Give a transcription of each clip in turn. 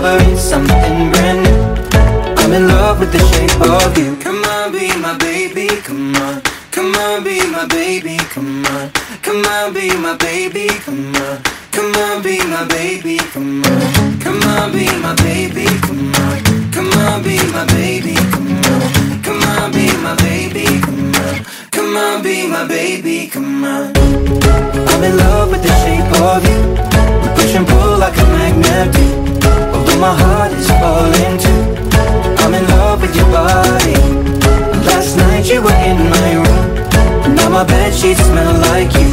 day discovering something brand new. I'm in love with the shape of you. Come on, be my baby, come on. Come on, be my baby, come on. Come on, be my baby, come on. Come on, be my baby, come on. Come on, be my baby, come on. Come on, be my baby, come on. Come on, be my baby, come on. Come on, be my baby, come on. I'm in love with the shape of you. My heart is falling too. I'm in love with your body. Last night you were in my room. Now my bed sheets smell like you.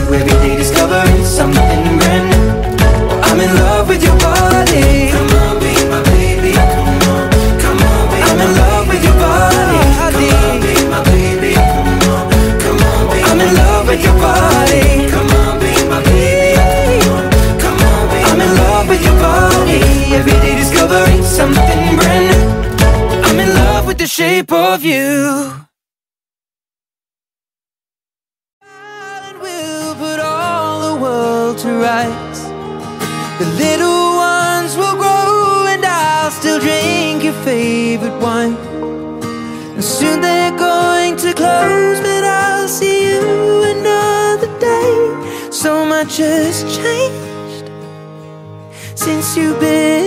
And we'll put all the world to rights. The little ones will grow, and I'll still drink your favorite wine. And soon they're going to close, but I'll see you another day. So much has changed since you've been